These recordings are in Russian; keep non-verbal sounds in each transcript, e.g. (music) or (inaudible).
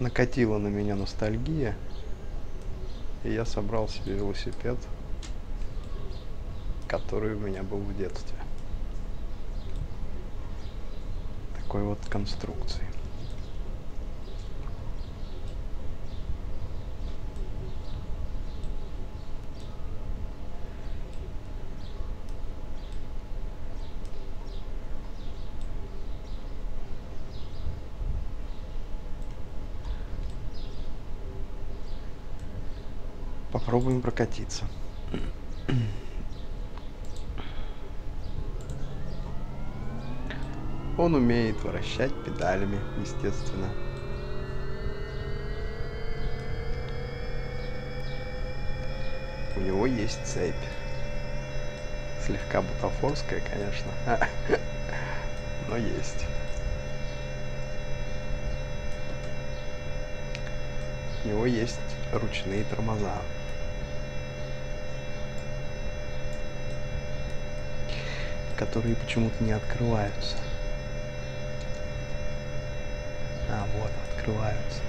накатила на меня ностальгия. И я собрал себе велосипед, который у меня был в детстве. Такой вот конструкции. Попробуем прокатиться. Он умеет вращать педалями, естественно. У него есть цепь. Слегка бутафорская, конечно. (laughs) Но есть. У него есть ручные тормоза. Которые почему-то не открываются. А, вот, открываются.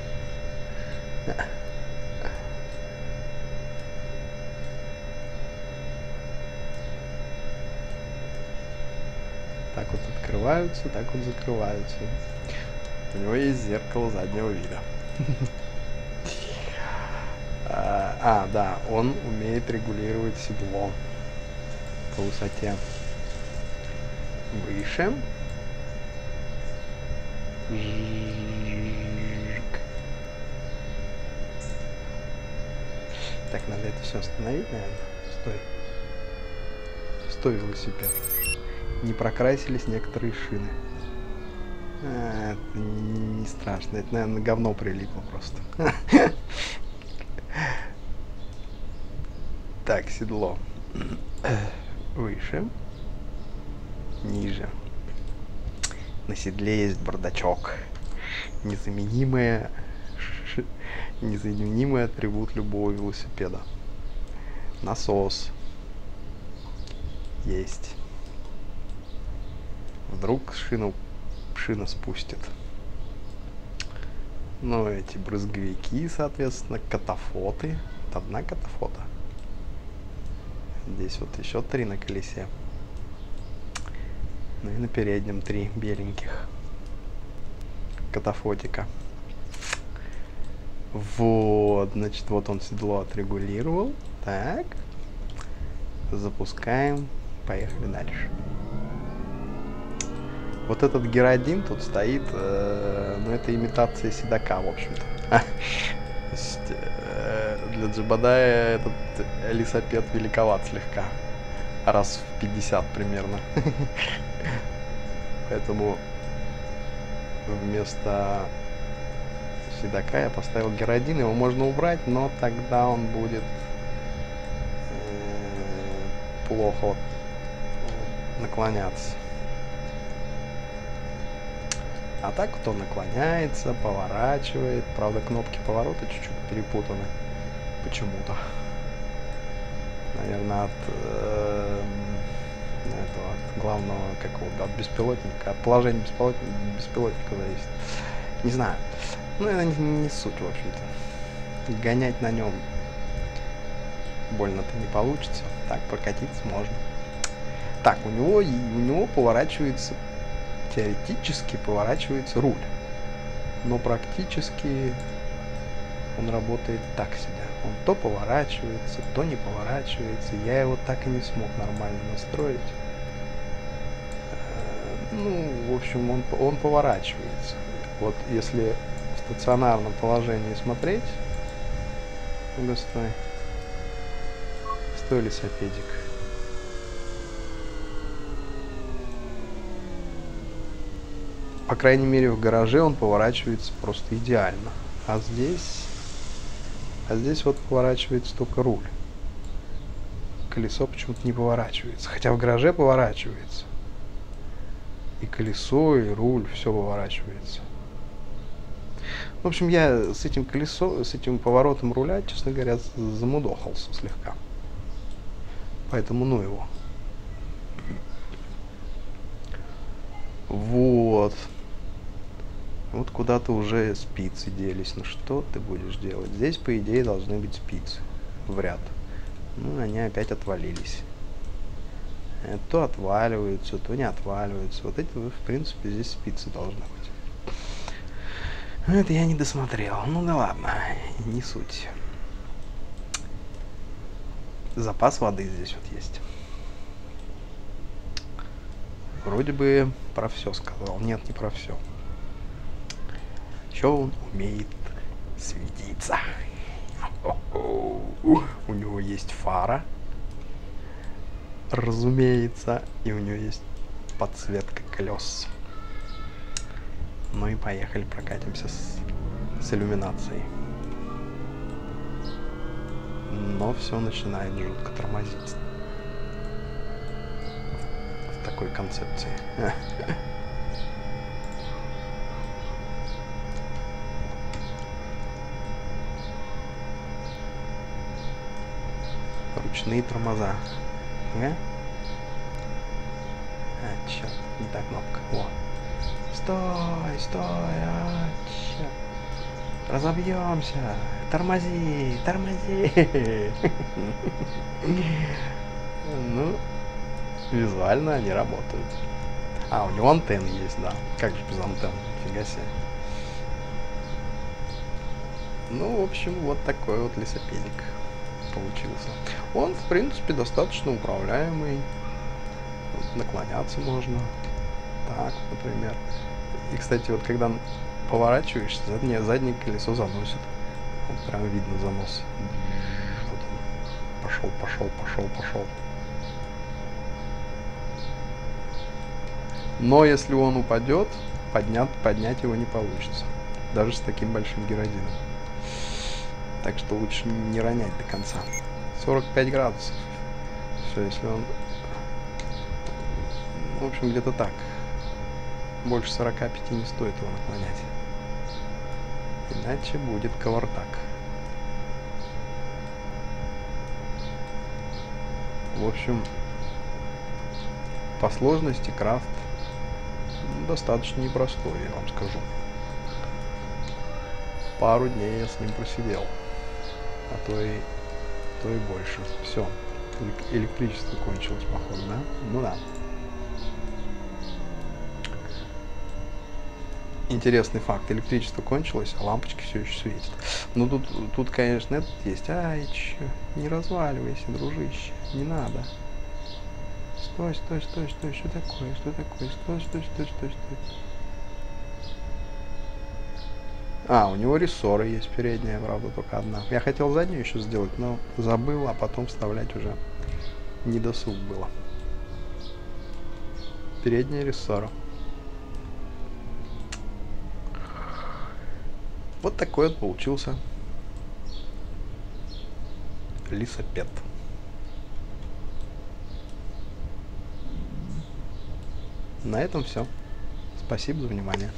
Так вот открываются, так вот закрываются. У него есть зеркало заднего вида. (laughs) А, а, да, он умеет регулировать седло по высоте. Выше. Так, надо это все остановить, наверное. Стой. Стой, велосипед. Не прокрасились некоторые шины. А, это не страшно. Это, наверное, говно прилипло просто. Так, седло. Выше ниже. На седле есть бардачок. Незаменимая (laughs) незаменимый атрибут любого велосипеда. Насос. Есть. Вдруг шину, шина спустит. Ну, эти брызговики, соответственно, катафоты. Это одна катафота. Здесь вот еще три на колесе. Ну и на переднем три беленьких катафотика. Вот, значит, вот он седло отрегулировал. Так. Запускаем. Поехали дальше. Вот этот геродин тут стоит, э, ну это имитация седока, в общем-то. (laughs) э, для Джабадая этот лесопед великоват слегка. Раз в 50 примерно. (laughs) Поэтому вместо седока я поставил геродин. Его можно убрать, но тогда он будет э, плохо наклоняться. А так кто наклоняется, поворачивает. Правда, кнопки поворота чуть-чуть перепутаны. Почему-то. Наверное, от э, этого, главного какого-то, от беспилотника, от положения беспилотника, беспилотника зависит. Не знаю. Ну, это не, не суть, в общем-то. Гонять на нем больно-то не получится. Так, прокатиться можно. Так, у него, у него поворачивается, теоретически поворачивается руль. Но практически он работает так себе. Он то поворачивается, то не поворачивается. Я его так и не смог нормально настроить. Э, ну, в общем, он, он поворачивается. Вот если в стационарном положении смотреть, ну стой, стой лесопедик. По крайней мере в гараже он поворачивается просто идеально. А здесь а здесь вот поворачивается только руль. Колесо почему-то не поворачивается. Хотя в гараже поворачивается. И колесо, и руль, все поворачивается. В общем, я с этим колесом, с этим поворотом руля, честно говоря, замудохался слегка. Поэтому ну его. Вот. Вот куда-то уже спицы делись. Ну что ты будешь делать? Здесь, по идее, должны быть спицы в ряд. Ну, они опять отвалились. Э, то отваливаются, то не отваливаются. Вот эти, в принципе, здесь спицы должны быть. Это я не досмотрел. Ну да ладно, не суть. Запас воды здесь вот есть. Вроде бы про все сказал. Нет, не про все. Еще он умеет светиться. У него есть фара, разумеется, и у него есть подсветка колес. Ну и поехали, прокатимся с, с иллюминацией. Но все начинает жутко тормозить. В такой концепции. (laughs) ручные тормоза. Ага. А, черт, не та кнопка. О. Стой, стой, а, черт. Разобьемся. Тормози, тормози. (laughs) Ну, визуально они работают. А, у него антенны есть, да. Как же без антенн? Фига себе. Ну, в общем, вот такой вот лесопедик получился. Он, в принципе, достаточно управляемый. Наклоняться можно. Так, например. И, кстати, вот когда поворачиваешься, заднее, заднее колесо заносит. Вот прям видно занос. Вот он. Пошел, пошел, пошел, пошел. Но если он упадет, поднять, поднять его не получится. Даже с таким большим геродином. Так что лучше не ронять до конца. 45 градусов. Все, если он... В общем, где-то так. Больше 45 не стоит его наклонять. Иначе будет кавардак. В общем, по сложности крафт достаточно непростой, я вам скажу. Пару дней я с ним просидел а то и, то и больше. Все, электричество кончилось, походу, да? Ну да. Интересный факт. Электричество кончилось, а лампочки все еще светят. Ну тут, тут конечно, этот есть. Ай, че, не разваливайся, дружище. Не надо. Стой, стой, стой, стой. Что такое? Что такое? Стой, стой, стой, стой, стой. А, у него рессоры есть передняя, правда, только одна. Я хотел заднюю еще сделать, но забыл, а потом вставлять уже не досуг было. Передняя рессора. Вот такой вот получился лисопед. На этом все. Спасибо за внимание.